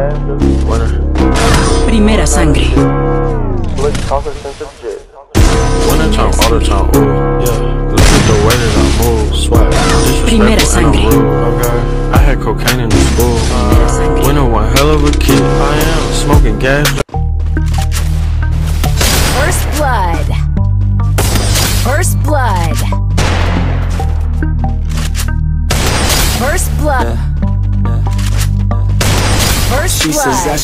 sangre. Primera sangre. Winter time, all time, ooh, yeah. Look at the way that I move, swag. Primera Disrespectful and I'm sangre. okay. I had cocaine in the school. sangre. Winter one hell of a kid. I am smoking gas. First blood. First blood. First blood. First She says that